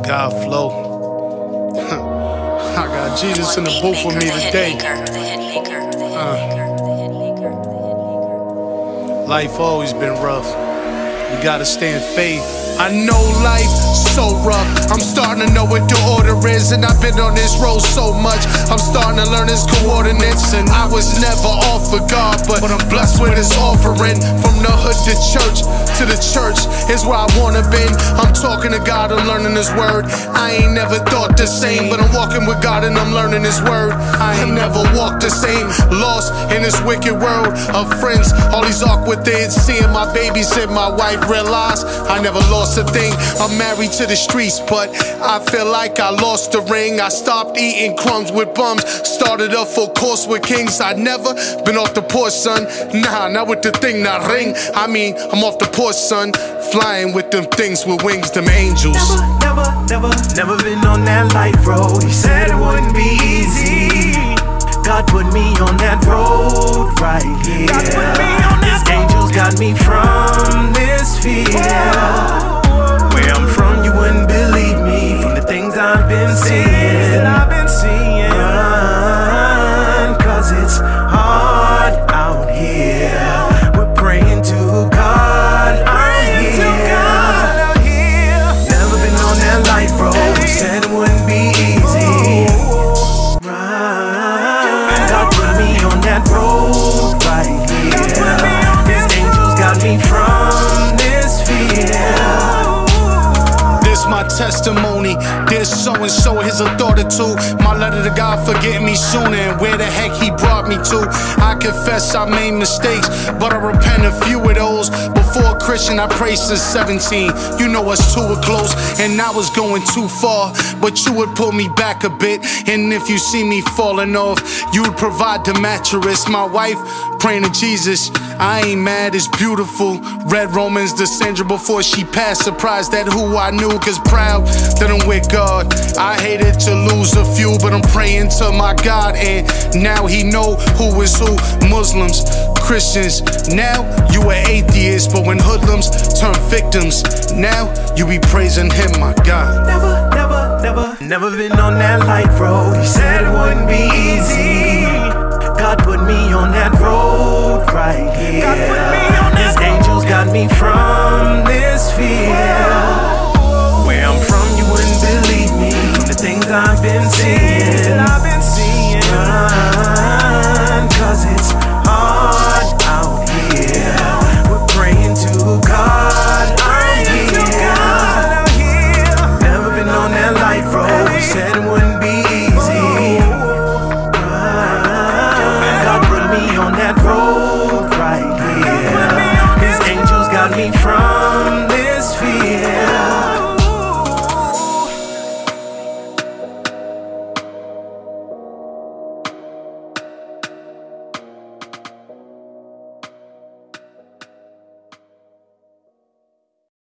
God flow. I got Jesus in the booth with me today. Uh, life always been rough. You gotta stay in faith. I know life so rough. I'm starting to know what the order is, and I've been on this road so much. I'm starting to learn his coordinates, and I was never off for God, but I'm blessed with his offering. From the hood to church to the church is where I wanna be. I'm talking to God, I'm learning his word. I ain't never thought the same, but I'm walking with God and I'm learning his word. I ain't never walked the same, lost in this wicked world of friends. All these awkward things, seeing my baby, said my wife realized I never lost lost a thing. I'm married to the streets, but I feel like I lost the ring. I stopped eating crumbs with bums, started a full course with kings. I never been off the porch, son. Nah, not with the thing, not ring. I mean, I'm off the porch, son. Flying with them things with wings, them angels. Never, never, never, never been on that life road. He said it wouldn't be seeing. That I've been seeing. Run, cause it's testimony. This so and so, his a thought or. My letter to God, forget me sooner, and where the heck He brought me to. I confess I made mistakes, but I repent a few of those. Before Christian, I prayed since 17. You know us two were close, and I was going too far, but you would pull me back a bit. And if you see me falling off, you would provide the mattress. My wife praying to Jesus. I ain't mad, it's beautiful. Read Romans to Sandra before she passed. Surprised at who I knew, cause proud that I'm with God. I hated to lose a few, but I'm praying to my God, and now He know who is who. Muslims, Christians. Now you an atheists, but when hoodlums turn victims, now you be praising Him, my God. Never, never, never, never been on that light road. He said it wouldn't be easy. Been seeing.